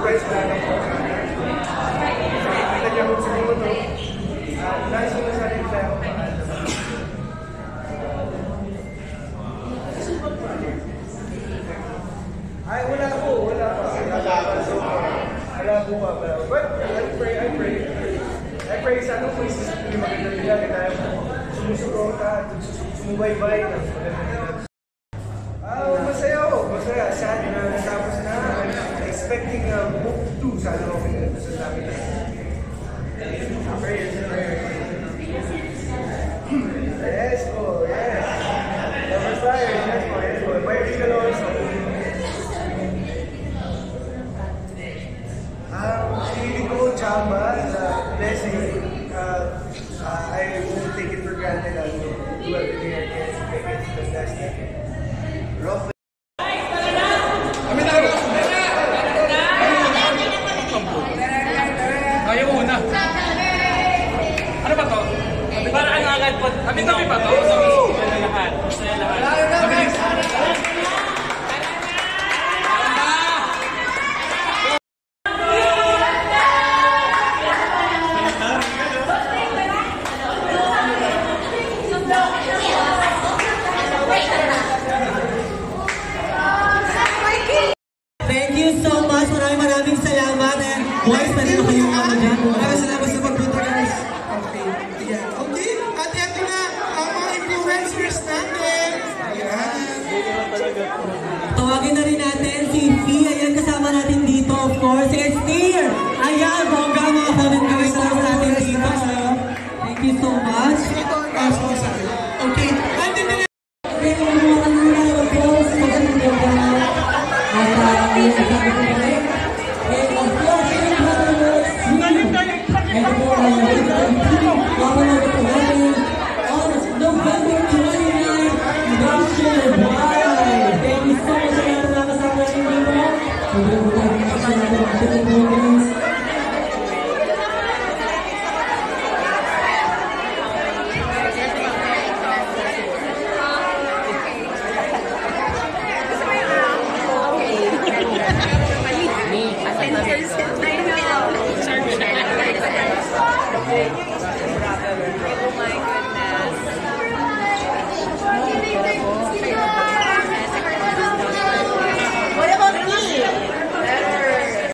price tag Ilagyan sa But I pray, I pray. I pray anong places hindi maganda nila. Kaya sumusuro ka, sumubay-bay. Maganda. Chamba, is a blessing. Uh, uh, I won't take it for granted. I'll do everything I can to make it fantastic. Rough. Ano ba to? Parang agad po. Tabi-tabi ba to? Sa lahat. Sa lahat. Yeah. Okay. At eto na ang mga influencers natin. Ayan. Tawagin na rin natin si Fee. Ayan, kasama natin dito, of course. Si Esther. Ayan, bongga mga comment guys. Kasama natin dito. Thank you so much. Ito ang task ko sa. Okay. Andito na Okay, mga kanina, of course, magandang gabi. At uh, Demi.